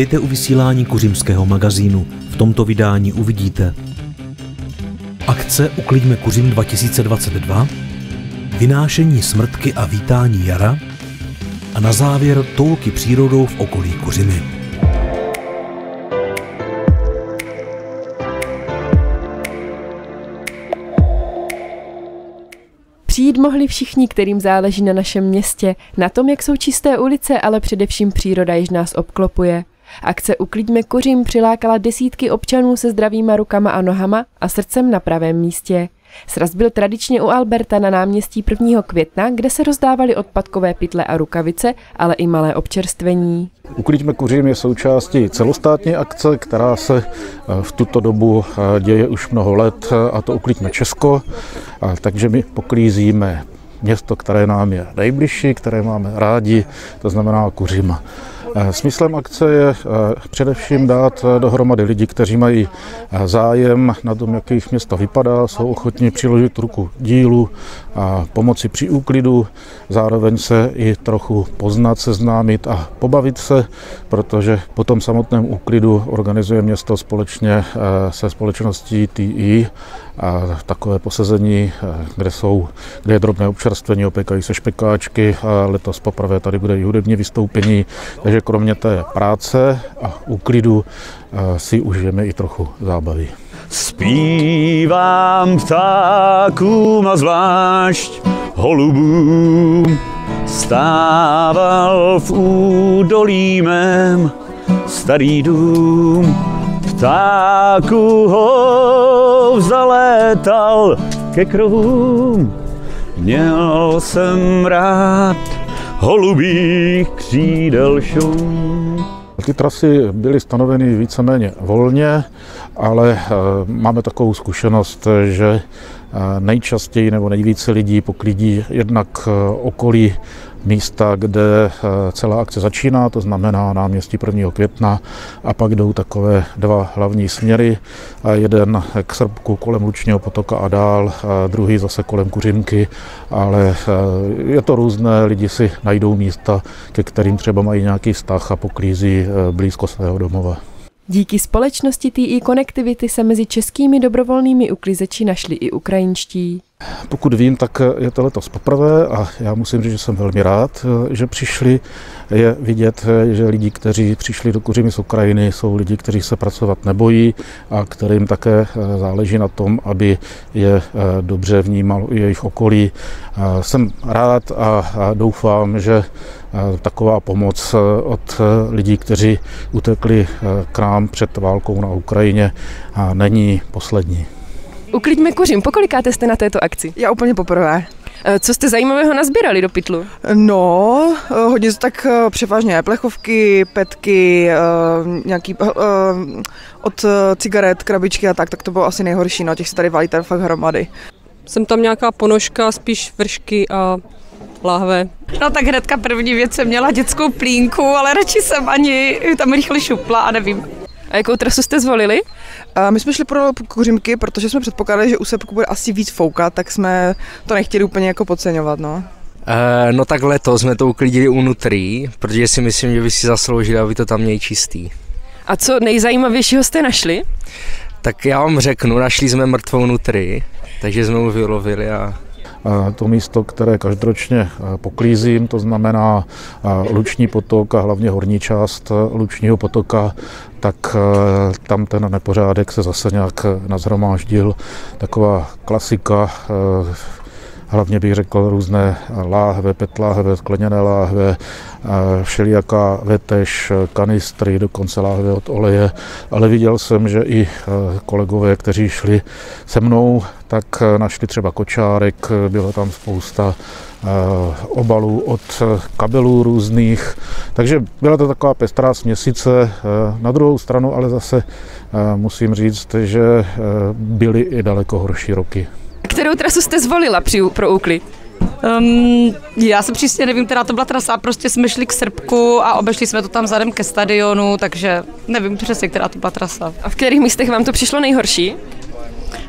Vítejte u vysílání Kuřimského magazínu. V tomto vydání uvidíte Akce Ukliďme Kuřim 2022, vynášení smrtky a vítání jara a na závěr toulky přírodou v okolí Kuřimy. Přijít mohli všichni, kterým záleží na našem městě, na tom, jak jsou čisté ulice, ale především příroda, již nás obklopuje. Akce Uklidíme kuřím přilákala desítky občanů se zdravýma rukama a nohama a srdcem na pravém místě. Sraz byl tradičně u Alberta na náměstí 1. května, kde se rozdávaly odpadkové pytle a rukavice, ale i malé občerstvení. Uklidíme kuřím je součástí celostátní akce, která se eh, v tuto dobu eh, děje už mnoho let, eh, a to Uklidíme Česko. Takže my poklízíme město, které nám je nejbližší, které máme rádi, to znamená Kuřima. Eh, smyslem akce je eh, především dát eh, dohromady lidi, kteří mají zájem na tom, jak jejich město vypadá, jsou ochotní přiložit ruku dílu a pomoci při úklidu, zároveň se i trochu poznat, seznámit a pobavit se, protože po tom samotném úklidu organizuje město společně se společností TI a takové posezení, kde, jsou, kde je drobné občerstvení, opěkají se špekáčky a letos poprvé tady bude i hudební vystoupení, takže kromě té práce a úklidu eh, si užijeme i trochu zábavy. Zpívám ptákům a zvlášť holubům, stával v údolí mém starý dům. Ptáku ho zalétal ke krovům, měl jsem rád holubých křídel šum. Ty trasy byly stanoveny víceméně volně, ale eh, máme takovou zkušenost, že eh, nejčastěji nebo nejvíce lidí poklidí jednak eh, okolí místa, kde eh, celá akce začíná, to znamená náměstí 1. května a pak jdou takové dva hlavní směry, jeden k Srbku kolem Lučního potoka a dál, a druhý zase kolem Kuřinky, ale eh, je to různé, lidi si najdou místa, ke kterým třeba mají nějaký vztah a poklízí eh, blízko svého domova. Díky společnosti TI Connectivity se mezi českými dobrovolnými uklizeči našli i ukrajinští. Pokud vím, tak je to letos poprvé a já musím říct, že jsem velmi rád, že přišli. Je vidět, že lidi, kteří přišli do Kuřimy z Ukrajiny, jsou lidi, kteří se pracovat nebojí a kterým také záleží na tom, aby je dobře vnímal jejich okolí. Jsem rád a doufám, že taková pomoc od lidí, kteří utekli k nám před válkou na Ukrajině, není poslední. Uklidíme kuřím. Pokolikáte jste na této akci? Já úplně poprvé. Eh, co jste zajímavého nazbírali do pytlu? No, eh, hodně tak eh, převážně plechovky, petky, nějaký od cigaret, krabičky a tak, tak to bylo asi nejhorší, no, těch se tady valí tady fakt hromady. Jsem tam nějaká ponožka, spíš vršky a láhve. No tak hnedka první věc jsem měla dětskou plínku, ale radši jsem ani tam rychle šupla a nevím. A jakou trasu jste zvolili? A my jsme šli pro kuřimky, protože jsme předpokládali, že u Sepku bude asi víc foukat, tak jsme to nechtěli úplně jako podceňovat, no. Uh, no tak letos jsme to uklidili u Nutri, protože si myslím, že by si zasloužili, aby to tam měli čistý. A co nejzajímavějšího jste našli? Tak já vám řeknu, našli jsme mrtvou Nutri, takže jsme mu vylovili a to místo, které každoročně poklízím, to znamená Luční potok a hlavně horní část Lučního potoka, tak tam ten nepořádek se zase nějak nazhromáždil. Taková klasika hlavně bych řekl různé láhve, petláhve, skleněné láhve, všelijaká vetež, kanistry, dokonce láhve od oleje, ale viděl jsem, že i kolegové, kteří šli se mnou, tak našli třeba kočárek, bylo tam spousta obalů od kabelů různých, takže byla to taková pestrá směsice. Na druhou stranu ale zase musím říct, že byly i daleko horší roky. Kterou trasu jste zvolila při, pro úklid? Um, já se příště nevím, která to byla trasa, prostě jsme šli k Srbku a obešli jsme to tam zadem ke stadionu, takže nevím přesně, která to byla trasa. A v kterých místech vám to přišlo nejhorší?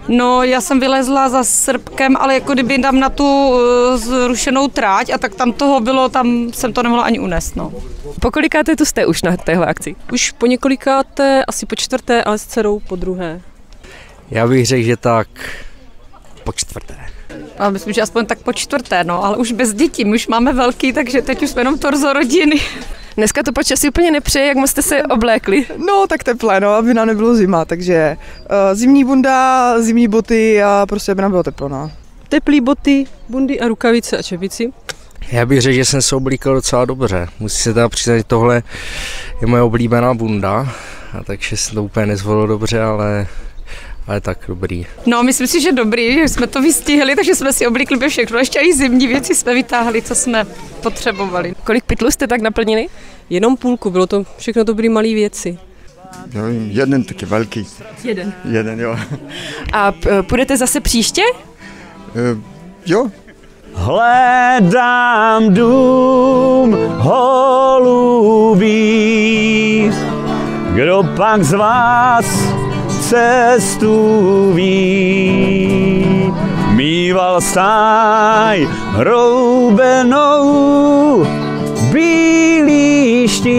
No, já jsem vylezla za Srbkem, ale jako kdyby tam na tu uh, zrušenou tráť a tak tam toho bylo, tam jsem to nemohla ani unést, no. Po kolikáté tu jste už na téhle akci? Už po několikáté, asi po čtvrté, ale s dcerou po druhé. Já bych řekl, že tak po čtvrté. A myslím, že aspoň tak po čtvrté, no, ale už bez dětí, my už máme velký, takže teď už jsme jenom torzo rodiny. Dneska to počasí úplně nepřeje, jak moc jste se oblékli. No, tak teplé, no, aby nám nebylo zima, takže uh, zimní bunda, zimní boty a prostě aby nám bylo teplo, no. Teplý boty, bundy a rukavice a čepici. Já bych řekl, že jsem se oblíkal docela dobře. Musím se teda přiznat, že tohle je moje oblíbená bunda, a takže jsem to úplně nezvolil dobře, ale ale tak dobrý. No, myslím si, že dobrý, že jsme to vystihli, takže jsme si oblíkli by všechno. Ještě i zimní věci jsme vytáhli, co jsme potřebovali. Kolik pytlů jste tak naplnili? Jenom půlku, bylo to všechno byly malé věci. No, jeden taky velký. Jeden. Jeden, jo. A půjdete zase příště? Uh, jo, Hledám dům holubý, kdo pak z vás cestu ví. Mýval stáj roubenou bílý štít,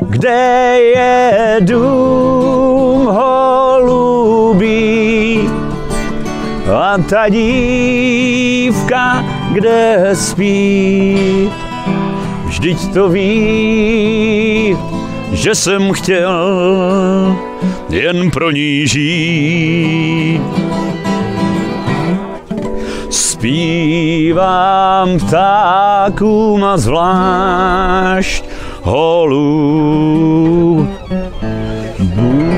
kde je dům holubý a ta dívka, kde spí, vždyť to ví, že jsem chtěl jen pro ní žít. Zpívám ptákům a zvlášť holů. Bum.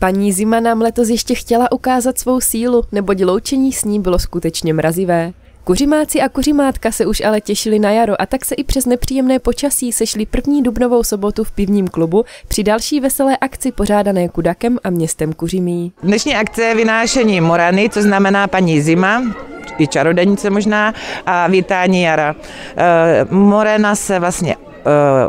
Paní Zima nám letos ještě chtěla ukázat svou sílu, neboť loučení s ní bylo skutečně mrazivé. Kuřimáci a kuřimátka se už ale těšili na jaro a tak se i přes nepříjemné počasí sešli první dubnovou sobotu v pivním klubu při další veselé akci pořádané Kudakem a městem Kuřimí. Dnešní akce je vynášení Morany, což znamená paní Zima, i čarodejnice možná, a vítání jara. E, Morena se vlastně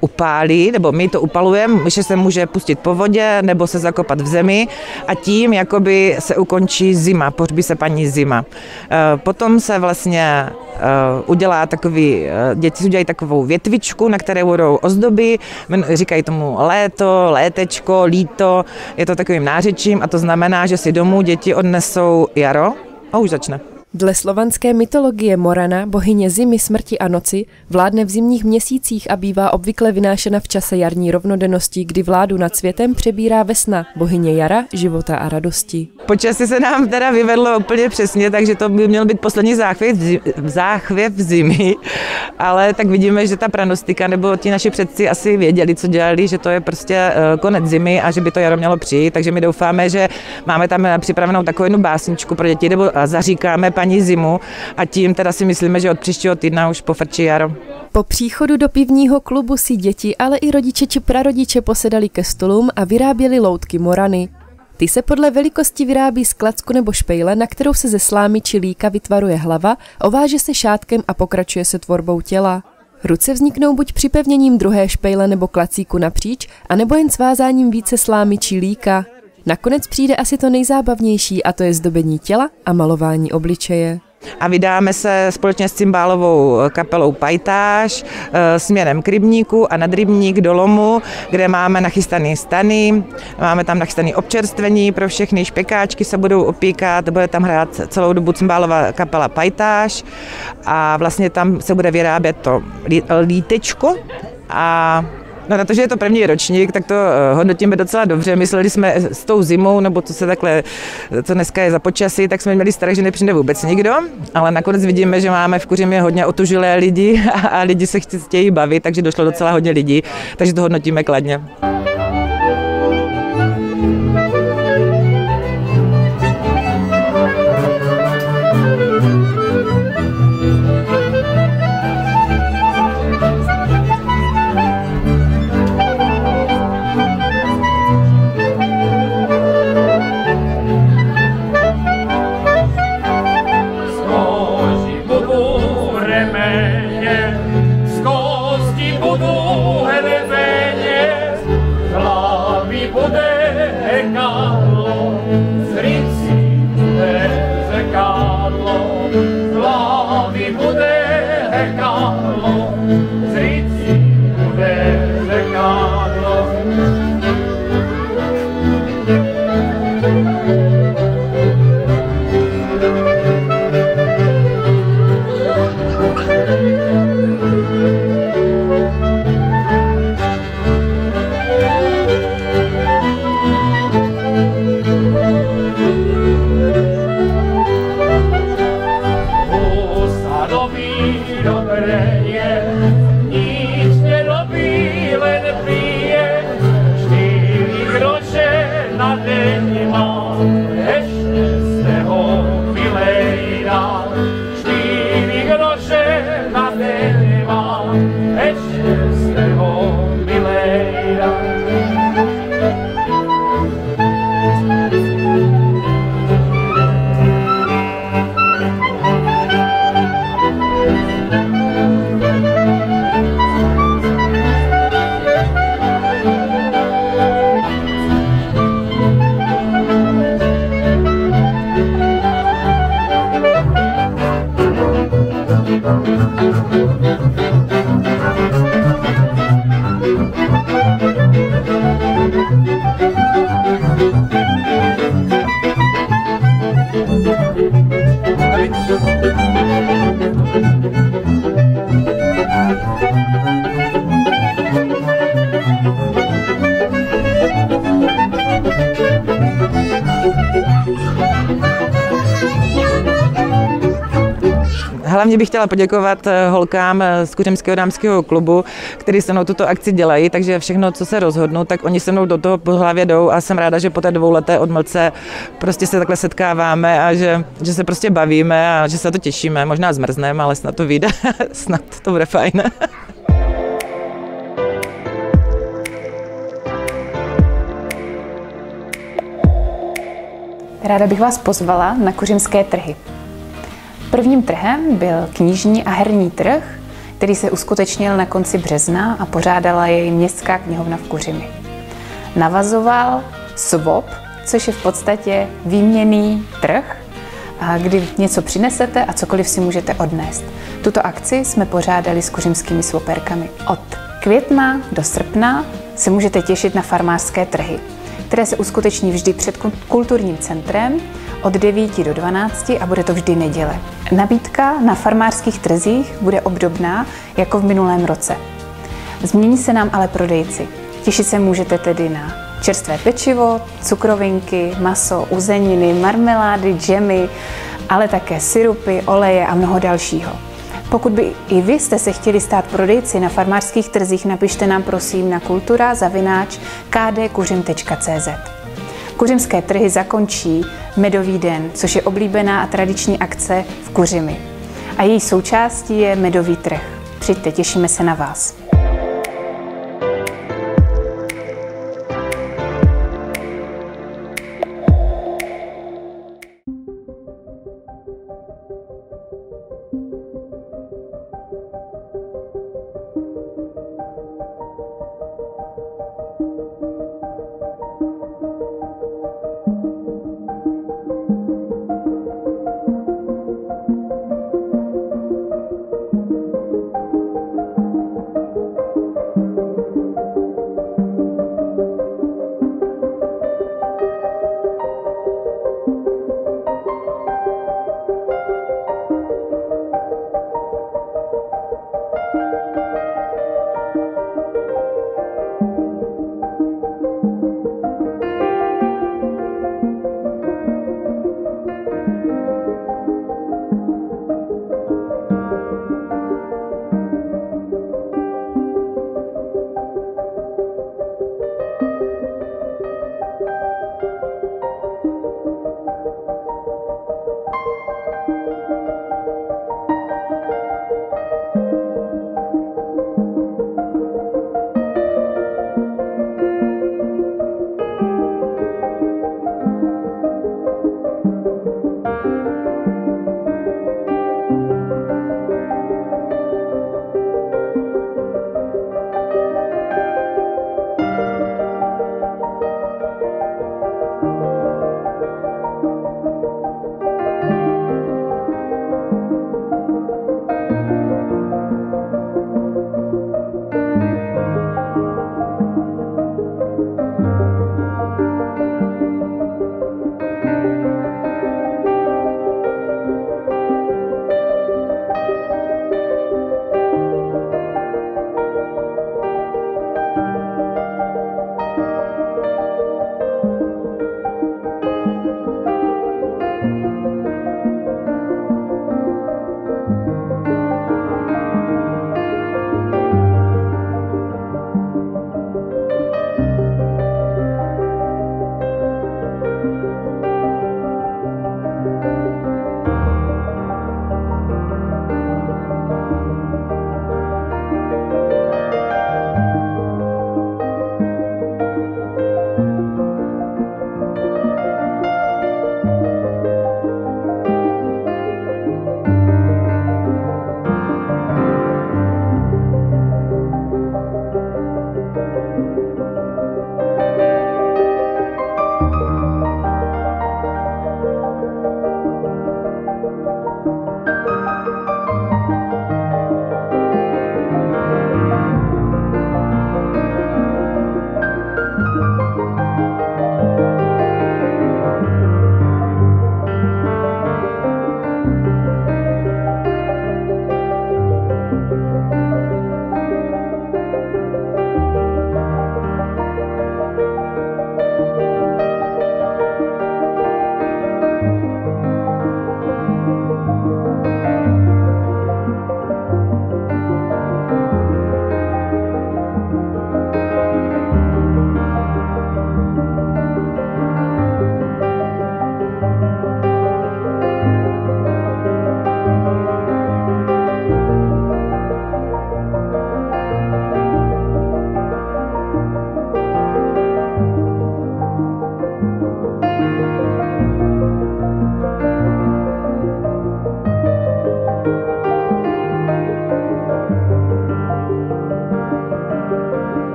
upálí, nebo my to upalujeme, že se může pustit po vodě nebo se zakopat v zemi a tím jakoby se ukončí zima, pohřbí se paní zima. Uh, potom se vlastně uh, udělá takový, děti udělají takovou větvičku, na které budou ozdoby, říkají tomu léto, létečko, líto, je to takovým nářečím a to znamená, že si domů děti odnesou jaro a už začne. Dle slovanské mytologie Morana, bohyně zimy, smrti a noci, vládne v zimních měsících a bývá obvykle vynášena v čase jarní rovnodennosti, kdy vládu nad světem přebírá vesna, bohyně jara, života a radosti. Počasí se nám teda vyvedlo úplně přesně, takže to by měl být poslední záchvěv, záchvěv zimy, ale tak vidíme, že ta pranostika nebo ti naši předci asi věděli, co dělali, že to je prostě eh, konec zimy a že by to jaro mělo přijít, takže my doufáme, že máme tam připravenou takovou jednu básničku pro děti, nebo zaříkáme paní zimu a tím teda si myslíme, že od příštího týdna už pofrčí jaro. Po příchodu do pivního klubu si děti, ale i rodiče či prarodiče posedali ke stolům a vyráběli loutky morany. Ty se podle velikosti vyrábí z klacku nebo špejle, na kterou se ze slámy či líka vytvaruje hlava, ováže se šátkem a pokračuje se tvorbou těla. Ruce vzniknou buď připevněním druhé špejle nebo klacíku napříč, anebo jen svázáním více slámy či líka. Nakonec přijde asi to nejzábavnější a to je zdobení těla a malování obličeje. A vydáme se společně s cymbálovou kapelou Pajtáš směrem k rybníku a nad rybník do lomu, kde máme nachystaný stany, máme tam nachystané občerstvení pro všechny špekáčky se budou opíkat, bude tam hrát celou dobu cymbálová kapela Pajtáš a vlastně tam se bude vyrábět to lítečko a No na to, že je to první ročník, tak to hodnotíme docela dobře. Mysleli jsme s tou zimou, nebo co se takhle, co dneska je za počasí, tak jsme měli strach, že nepřijde vůbec nikdo, ale nakonec vidíme, že máme v Kuřimě hodně otužilé lidi a lidi se chtějí bavit, takže došlo docela hodně lidí, takže to hodnotíme kladně. Hlavně bych chtěla poděkovat eh, holkám eh, z Kuřemského dámského klubu, který se mnou tuto akci dělají, takže všechno, co se rozhodnu, tak oni se mnou do toho po hlavě jdou a jsem ráda, že po té dvouleté odmlce prostě se takhle setkáváme a že, že se prostě bavíme a že se to těšíme. Možná zmrzneme, ale snad to vyjde, snad to bude fajn. Ráda bych vás pozvala na kuřimské trhy. Prvním trhem byl knižní a herní trh, který se uskutečnil na konci března a pořádala jej Městská knihovna v Kuřimi. Navazoval SWOP, což je v podstatě výměný trh, kdy něco přinesete a cokoliv si můžete odnést. Tuto akci jsme pořádali s kuřimskými swoperkami. Od května do srpna se můžete těšit na farmářské trhy které se uskuteční vždy před kulturním centrem od 9 do 12 a bude to vždy neděle. Nabídka na farmářských trzích bude obdobná jako v minulém roce. Změní se nám ale prodejci. Těšit se můžete tedy na čerstvé pečivo, cukrovinky, maso, uzeniny, marmelády, džemy, ale také syrupy, oleje a mnoho dalšího. Pokud by i vy jste se chtěli stát prodejci na farmářských trzích, napište nám prosím na kultura zavináč kdkuřim.cz. Kuřimské trhy zakončí Medový den, což je oblíbená a tradiční akce v Kuřimi. A její součástí je Medový trh. Přijďte, těšíme se na vás.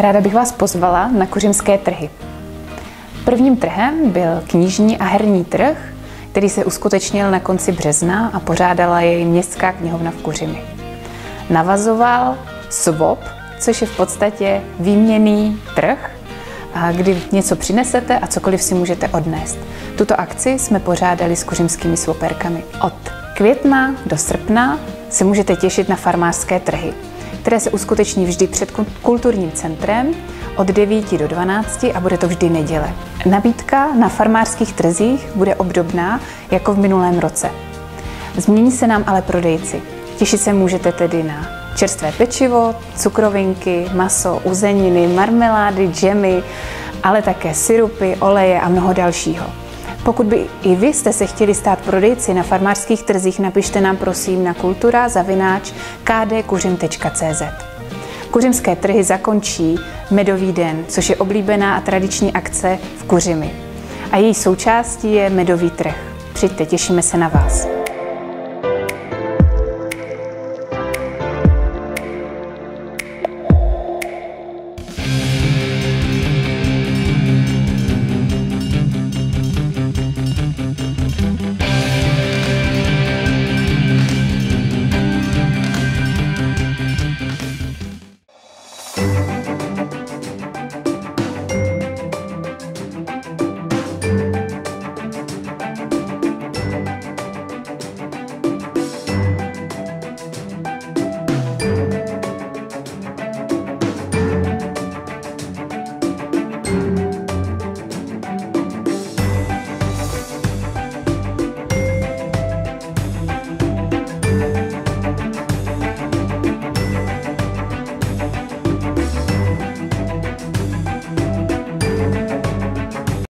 Ráda bych vás pozvala na kuřimské trhy. Prvním trhem byl knižní a herní trh, který se uskutečnil na konci března a pořádala jej Městská knihovna v Kuřimi. Navazoval SWOP, což je v podstatě výměný trh, kdy něco přinesete a cokoliv si můžete odnést. Tuto akci jsme pořádali s kuřimskými swoperkami. Od května do srpna se můžete těšit na farmářské trhy, které se uskuteční vždy před kulturním centrem od 9 do 12 a bude to vždy neděle. Nabídka na farmářských trzích bude obdobná jako v minulém roce. Změní se nám ale prodejci. Těšit se můžete tedy na čerstvé pečivo, cukrovinky, maso, uzeniny, marmelády, džemy, ale také syrupy, oleje a mnoho dalšího. Pokud by i vy jste se chtěli stát prodejci na farmářských trzích, napište nám prosím na kultura zavináč kdkuřim.cz. Kuřimské trhy zakončí Medový den, což je oblíbená a tradiční akce v Kuřimi. A její součástí je Medový trh. Přijďte, těšíme se na vás.